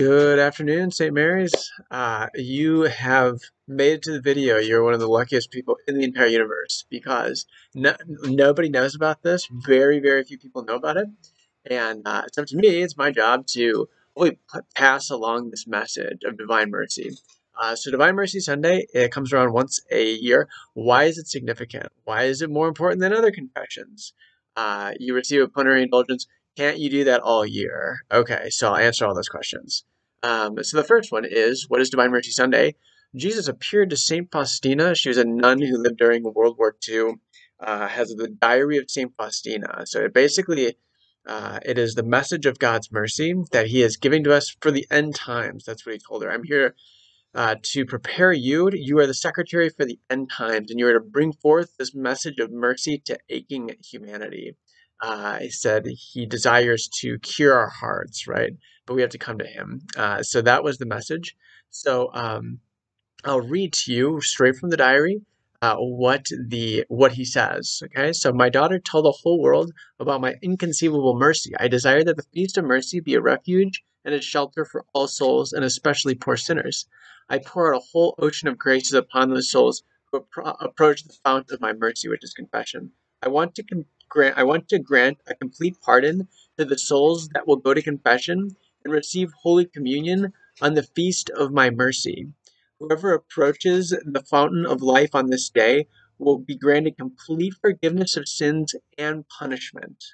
Good afternoon, St. Mary's. Uh, you have made it to the video. You're one of the luckiest people in the entire universe because no, nobody knows about this. Very, very few people know about it. And uh, it's up to me, it's my job to pass along this message of Divine Mercy. Uh, so, Divine Mercy Sunday, it comes around once a year. Why is it significant? Why is it more important than other confessions? Uh, you receive a plenary indulgence can't you do that all year? Okay, so I'll answer all those questions. Um, so the first one is What is Divine Mercy Sunday? Jesus appeared to St. Faustina. She was a nun who lived during World War II, uh, has the Diary of St. Faustina. So it basically, uh, it is the message of God's mercy that He is giving to us for the end times. That's what He told her. I'm here uh, to prepare you. You are the secretary for the end times, and you are to bring forth this message of mercy to aching humanity uh, he said he desires to cure our hearts, right? But we have to come to him. Uh, so that was the message. So um, I'll read to you straight from the diary uh, what the what he says. Okay, so my daughter told the whole world about my inconceivable mercy. I desire that the feast of mercy be a refuge and a shelter for all souls, and especially poor sinners. I pour out a whole ocean of graces upon those souls who appro- approach the fount of my mercy, which is confession. I want to con- grant I want to grant a complete pardon to the souls that will go to confession and receive Holy Communion on the feast of my mercy. Whoever approaches the fountain of life on this day will be granted complete forgiveness of sins and punishment.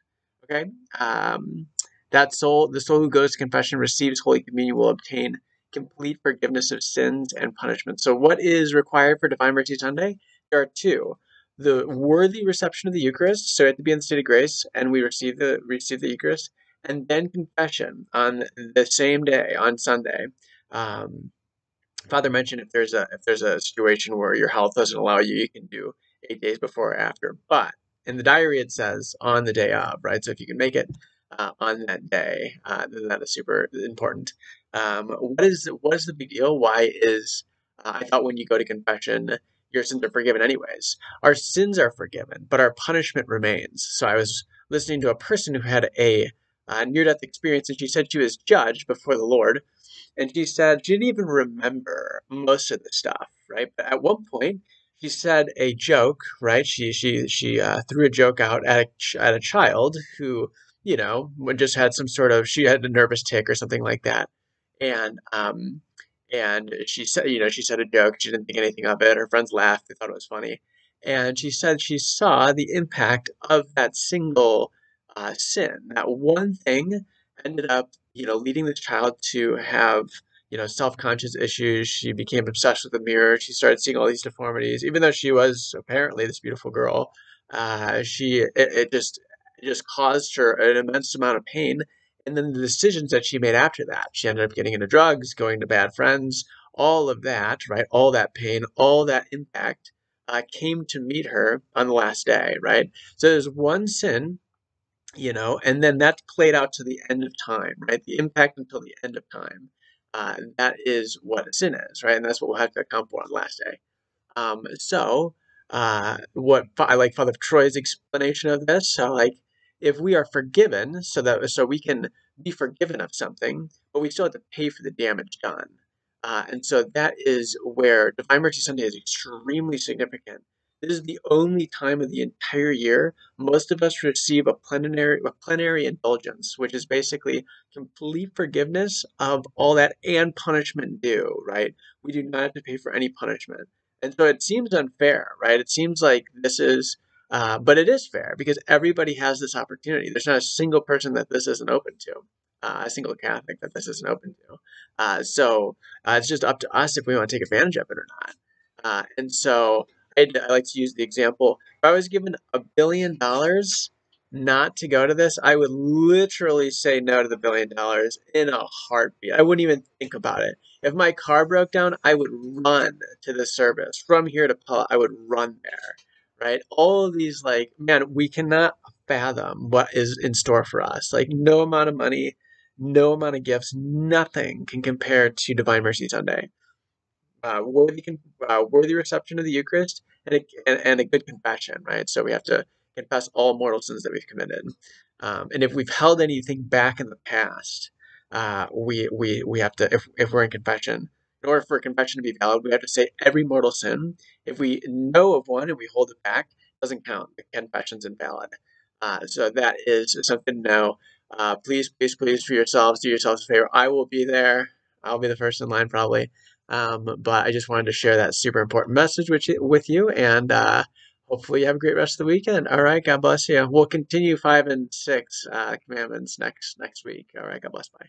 Okay? Um, that soul, the soul who goes to confession receives Holy Communion will obtain complete forgiveness of sins and punishment. So, what is required for Divine Mercy Sunday? There are two the worthy reception of the Eucharist. So we have to be in the state of grace, and we receive the receive the Eucharist, and then confession on the same day on Sunday. Um, Father mentioned if there's a if there's a situation where your health doesn't allow you, you can do eight days before or after. But in the diary, it says on the day of, right? So if you can make it uh, on that day, uh, then that is super important. Um, what is what is the big deal? Why is uh, I thought when you go to confession your sins are forgiven anyways. Our sins are forgiven, but our punishment remains. So I was listening to a person who had a uh, near death experience, and she said she was judged before the Lord. And she said she didn't even remember most of the stuff, right? But at one point, she said a joke, right? She she she uh, threw a joke out at a, at a child who, you know, just had some sort of she had a nervous tic or something like that, and um, and she said, you know, she said a joke. She didn't think anything of it. Her friends laughed. They thought it was funny. And she said she saw the impact of that single uh, sin. That one thing ended up, you know, leading this child to have, you know, self-conscious issues. She became obsessed with the mirror. She started seeing all these deformities, even though she was apparently this beautiful girl. Uh, she, it, it just, it just caused her an immense amount of pain and then the decisions that she made after that. She ended up getting into drugs, going to bad friends, all of that, right? All that pain, all that impact uh, came to meet her on the last day, right? So there's one sin, you know, and then that played out to the end of time, right? The impact until the end of time. Uh, that is what a sin is, right? And that's what we'll have to account for on the last day. Um, so, uh, what I like Father Troy's explanation of this. So, like, if we are forgiven, so that so we can be forgiven of something, but we still have to pay for the damage done. Uh, and so that is where Divine Mercy Sunday is extremely significant. This is the only time of the entire year most of us receive a plenary, a plenary indulgence, which is basically complete forgiveness of all that and punishment due, right? We do not have to pay for any punishment. And so it seems unfair, right? It seems like this is uh, but it is fair because everybody has this opportunity. There's not a single person that this isn't open to, uh, a single Catholic that this isn't open to. Uh, so uh, it's just up to us if we want to take advantage of it or not. Uh, and so I'd, I like to use the example if I was given a billion dollars not to go to this, I would literally say no to the billion dollars in a heartbeat. I wouldn't even think about it. If my car broke down, I would run to the service. From here to Pella, I would run there right? All of these, like, man, we cannot fathom what is in store for us. Like, no amount of money, no amount of gifts, nothing can compare to Divine Mercy Sunday. Uh, worthy, uh, worthy reception of the Eucharist and a, and, and, a good confession, right? So we have to confess all mortal sins that we've committed. Um, and if we've held anything back in the past, uh, we we we have to if if we're in confession. In order for confession to be valid, we have to say every mortal sin. If we know of one and we hold it back, it doesn't count. The confession's invalid. Uh, so that is something to know. Uh, please, please, please, for yourselves, do yourselves a favor. I will be there. I'll be the first in line probably. Um, but I just wanted to share that super important message with you, with you and uh, hopefully you have a great rest of the weekend. All right, God bless you. We'll continue five and six uh, commandments next next week. All right, God bless. Bye.